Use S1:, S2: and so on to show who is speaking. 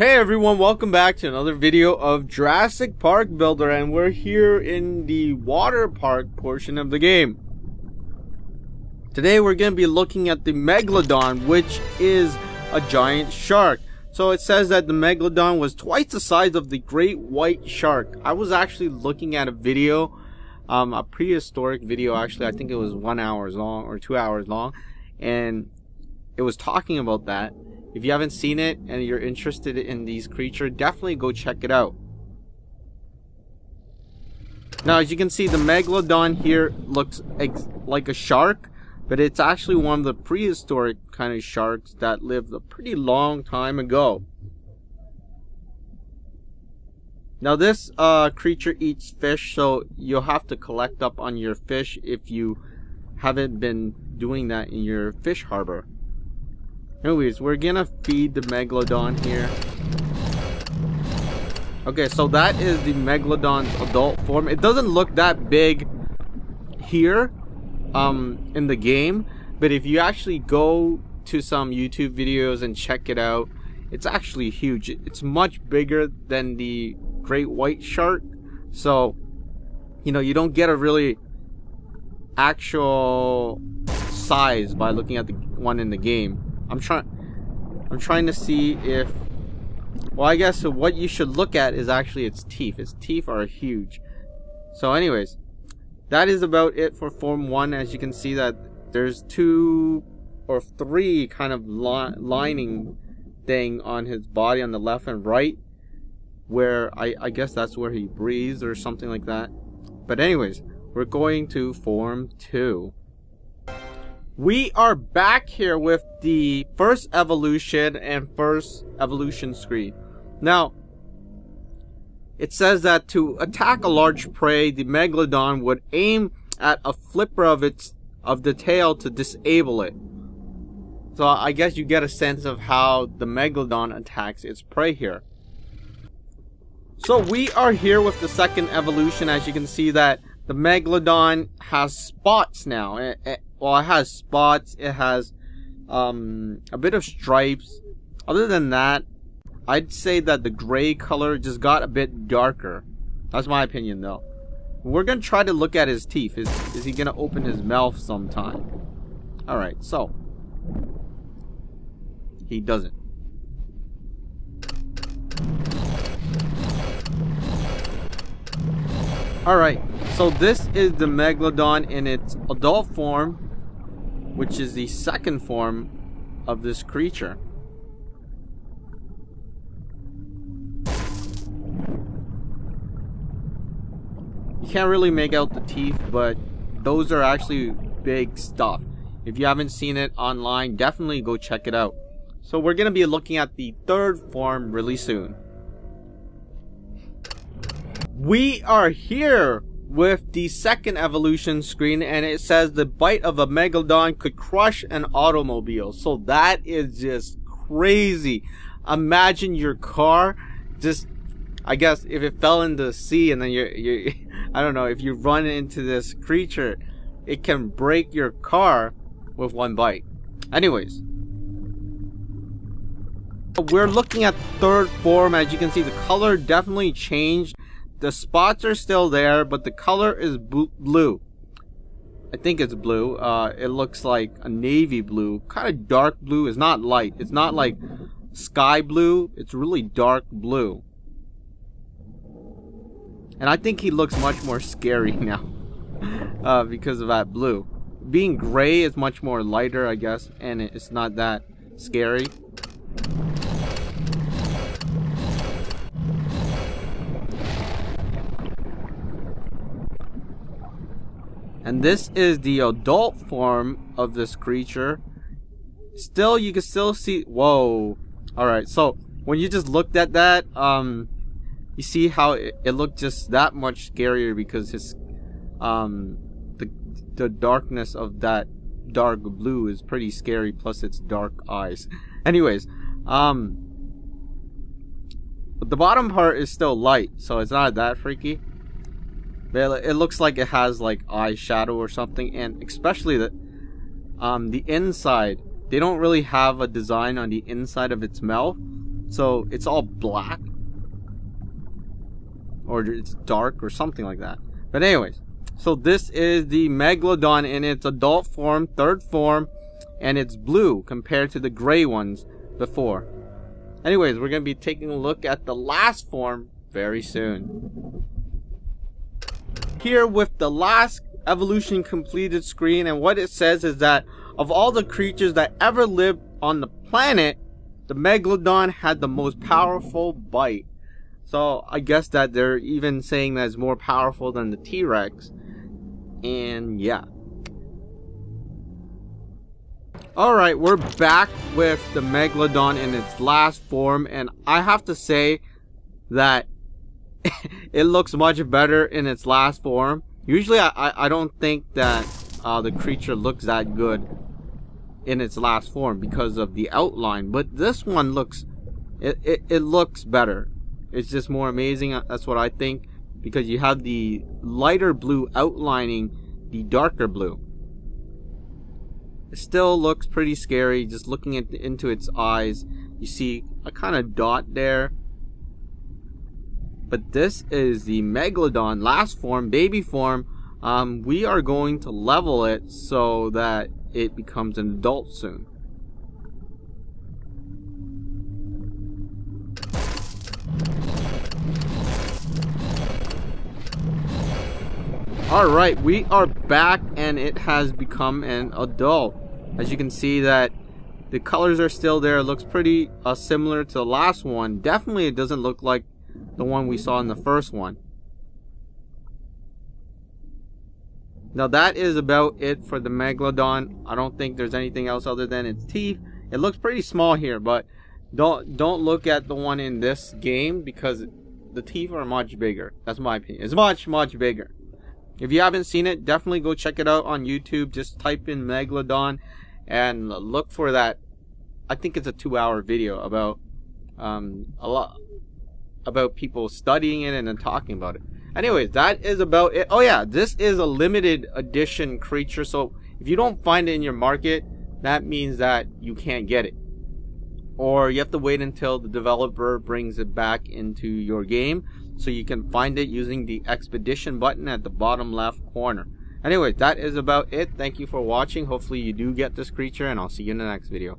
S1: Hey everyone, welcome back to another video of Jurassic Park Builder and we're here in the water park portion of the game. Today we're going to be looking at the Megalodon, which is a giant shark. So it says that the Megalodon was twice the size of the great white shark. I was actually looking at a video, um, a prehistoric video actually, I think it was one hour long or two hours long, and it was talking about that if you haven't seen it and you're interested in these creatures, definitely go check it out. Now, as you can see, the Megalodon here looks like a shark, but it's actually one of the prehistoric kind of sharks that lived a pretty long time ago. Now, this uh, creature eats fish, so you'll have to collect up on your fish if you haven't been doing that in your fish harbor. Anyways, we're gonna feed the Megalodon here. Okay, so that is the Megalodon's adult form. It doesn't look that big here um, in the game, but if you actually go to some YouTube videos and check it out, it's actually huge. It's much bigger than the great white shark. So, you know, you don't get a really actual size by looking at the one in the game. I'm trying I'm trying to see if well I guess what you should look at is actually its teeth. Its teeth are huge. So anyways, that is about it for form 1 as you can see that there's two or three kind of li lining thing on his body on the left and right where I, I guess that's where he breathes or something like that. But anyways, we're going to form 2. We are back here with the first evolution and first evolution screen. Now, it says that to attack a large prey, the megalodon would aim at a flipper of its of the tail to disable it. So I guess you get a sense of how the megalodon attacks its prey here. So we are here with the second evolution as you can see that the megalodon has spots now well, it has spots. It has um, a bit of stripes. Other than that, I'd say that the gray color just got a bit darker. That's my opinion, though. We're gonna try to look at his teeth. Is is he gonna open his mouth sometime? All right, so he doesn't. Alright, so this is the Megalodon in its adult form which is the second form of this creature. You can't really make out the teeth, but those are actually big stuff. If you haven't seen it online, definitely go check it out. So we're going to be looking at the third form really soon. We are here with the second evolution screen and it says the bite of a megalodon could crush an automobile. So that is just crazy. Imagine your car just I guess if it fell into the sea and then you're, you I don't know, if you run into this creature, it can break your car with one bite. Anyways, we're looking at third form. As you can see, the color definitely changed the spots are still there, but the color is blue. I think it's blue. Uh, it looks like a navy blue, kind of dark blue. It's not light. It's not like sky blue. It's really dark blue. And I think he looks much more scary now uh, because of that blue. Being gray is much more lighter, I guess, and it's not that scary. And this is the adult form of this creature. Still, you can still see. Whoa. Alright, so when you just looked at that, um, you see how it, it looked just that much scarier because his, um, the, the darkness of that dark blue is pretty scary, plus its dark eyes. Anyways, um, But the bottom part is still light, so it's not that freaky. But it looks like it has like eyeshadow or something, and especially the um the inside. They don't really have a design on the inside of its mouth, So it's all black. Or it's dark or something like that. But anyways, so this is the Megalodon in its adult form, third form, and it's blue compared to the gray ones before. Anyways, we're going to be taking a look at the last form very soon. Here with the last evolution completed screen and what it says is that of all the creatures that ever lived on the planet, the Megalodon had the most powerful bite. So I guess that they're even saying that it's more powerful than the T-Rex. And yeah. Alright, we're back with the Megalodon in its last form and I have to say that it looks much better in its last form. Usually I, I, I don't think that uh, the creature looks that good in its last form because of the outline, but this one looks, it, it, it looks better. It's just more amazing, uh, that's what I think, because you have the lighter blue outlining the darker blue. It still looks pretty scary just looking at, into its eyes. You see a kind of dot there. But this is the Megalodon last form, baby form. Um, we are going to level it so that it becomes an adult soon. Alright, we are back and it has become an adult. As you can see that the colors are still there. It looks pretty uh, similar to the last one. Definitely it doesn't look like the one we saw in the first one. Now that is about it for the Megalodon. I don't think there's anything else other than its teeth. It looks pretty small here, but don't don't look at the one in this game because the teeth are much bigger. That's my opinion. It's much much bigger. If you haven't seen it, definitely go check it out on YouTube. Just type in Megalodon and look for that. I think it's a two-hour video about um, a lot about people studying it and then talking about it. Anyways, that is about it. Oh yeah, this is a limited edition creature. So if you don't find it in your market, that means that you can't get it. Or you have to wait until the developer brings it back into your game so you can find it using the expedition button at the bottom left corner. Anyway, that is about it. Thank you for watching. Hopefully you do get this creature and I'll see you in the next video.